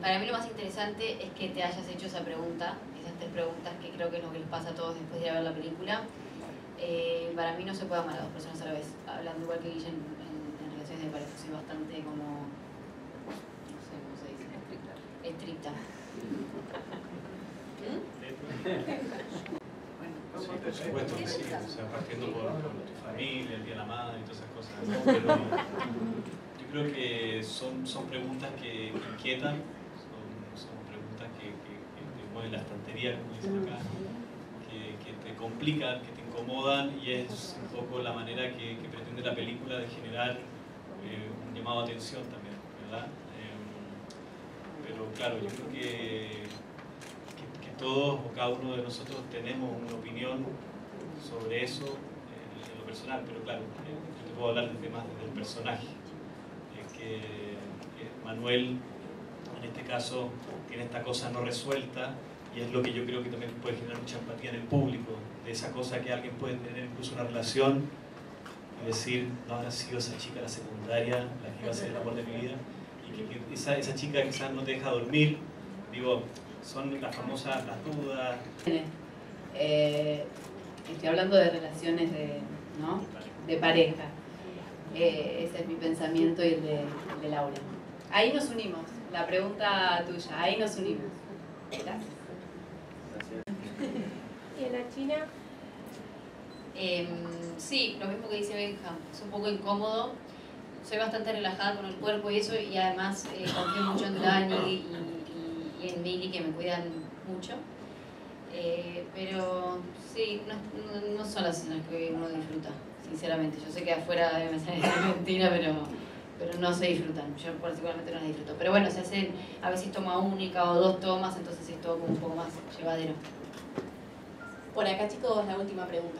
para mí lo más interesante es que te hayas hecho esa pregunta, esas tres preguntas que creo que es lo que les pasa a todos después de ir a ver la película. Eh, para mí no se puede amar a dos personas a la vez, hablando igual que Guille en, en, relaciones de pareja, soy bastante como, no sé cómo se dice, estricta. estricta. Sí, por supuesto que sí, o sea, partiendo por, por, tu familia, el Día de la Madre y todas esas cosas. ¿no? Pero yo creo que son, son preguntas que, que inquietan, son, son preguntas que, que, que, mueven la estantería, como dicen acá, que, que te complican, que te incomodan y es un poco la manera que, que pretende la película de generar eh, un llamado a atención también, ¿verdad? Eh, pero claro, yo creo que todos o cada uno de nosotros tenemos una opinión sobre eso en, lo personal, pero claro, yo te puedo hablar desde más desde el personaje. Es que, que, Manuel, en este caso, tiene esta cosa no resuelta y es lo que yo creo que también puede generar mucha empatía en el público, de esa cosa que alguien puede tener incluso una relación y decir, no habrá sido esa chica la secundaria la que iba a ser el amor de mi vida, y que, esa, esa chica quizás no te deja dormir, digo, son las famosas las dudas. Eh, estoy hablando de relaciones de, ¿no? de pareja. Eh, ese es mi pensamiento y el de, Laura. Ahí nos unimos. La pregunta tuya, ahí nos unimos. Gracias. ¿Y en la China? Eh, sí, lo mismo que dice Benja. Es un poco incómodo. Soy bastante relajada con el cuerpo y eso, y además eh, confío mucho en Dani y y en Mili que me cuidan mucho. Eh, pero sí, no, no, no, son las escenas que uno disfruta, sinceramente. Yo sé que afuera debe ser mentira, pero, pero no se disfrutan. Yo particularmente no las disfruto. Pero bueno, se hacen a veces toma única o dos tomas, entonces es todo como un poco más llevadero. Por acá chicos, la última pregunta.